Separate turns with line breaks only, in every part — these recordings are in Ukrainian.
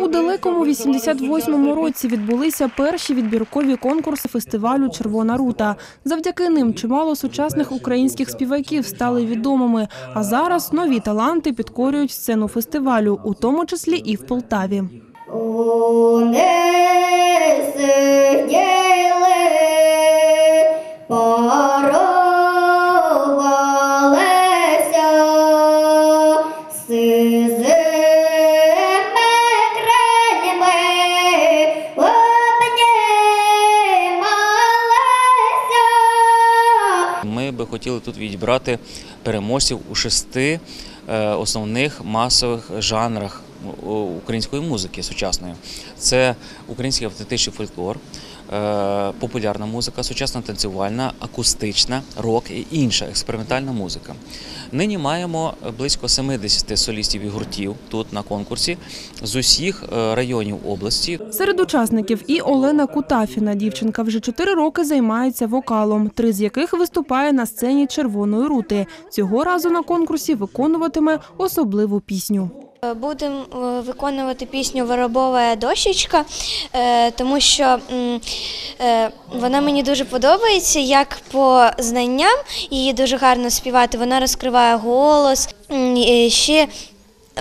У далекому 88-му році відбулися перші відбіркові конкурси фестивалю Червона рута. Завдяки ним чимало сучасних українських співаків стали відомими. А зараз нові таланти підкорюють сцену фестивалю, у тому числі і в Полтаві.
Ми би хотіли тут відібрати переможців у шести е, основних масових жанрах української музики сучасної. Це український автентичний фольклор, е, популярна музика, сучасна танцювальна, акустична, рок і інша експериментальна музика. Нині маємо близько 70 солістів і гуртів тут на конкурсі з усіх е, районів області.
Серед учасників і Олена Кутафіна. Дівчинка вже чотири роки займається вокалом, три з яких виступає на сцені Червоної рути. Цього разу на конкурсі виконуватиме особливу пісню.
Будемо е, виконувати пісню Воробова дощечка, е, тому що е, вона мені дуже подобається. Як по знанням її дуже гарно співати. Вона розкриває голос. Ще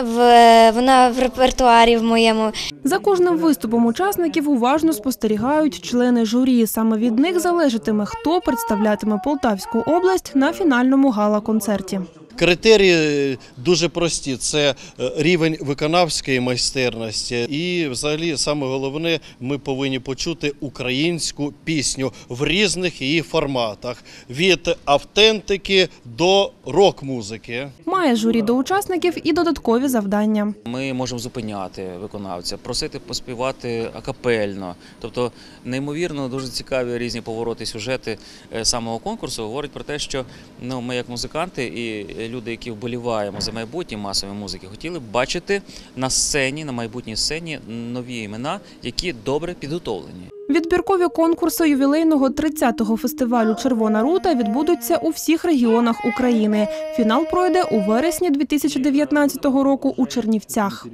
в, вона в репертуарі в моєму.
За кожним виступом учасників уважно спостерігають члени журі. Саме від них залежатиме, хто представлятиме Полтавську область на фінальному гала-концерті.
Критерії дуже прості: це е, рівень виконавської майстерності, і, взагалі, саме головне, ми повинні почути українську пісню в різних її форматах: від автентики до рок-музики.
Має журі до учасників і додаткові завдання.
Ми можемо зупиняти виконавця, просити поспівати акапельно. Тобто, неймовірно, дуже цікаві різні повороти сюжети е, самого конкурсу говорять про те, що ну, ми, як музиканти і люди, які вболіваємо за майбутнє масової музики, хотіли б бачити на сцені, на майбутній сцені нові імена, які добре підготовлені.
Відбіркові конкурси ювілейного 30-го фестивалю Червона рута відбудуться у всіх регіонах України. Фінал пройде у вересні 2019 року у Чернівцях.